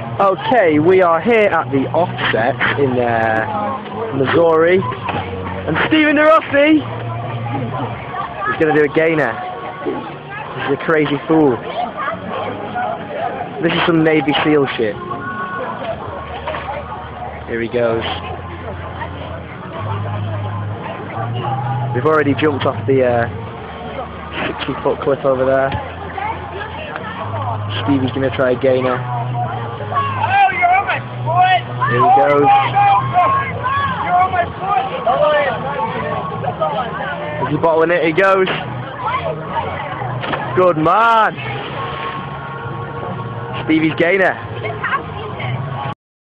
Okay, we are here at the offset in uh, Missouri, and Stephen De Rossi is going to do a gainer. This is a crazy fool. This is some Navy SEAL shit. Here he goes. We've already jumped off the uh, 60 foot cliff over there. Stevie's going to try a gainer. Is he bottling it? He goes. Good man. Stevie's gainer.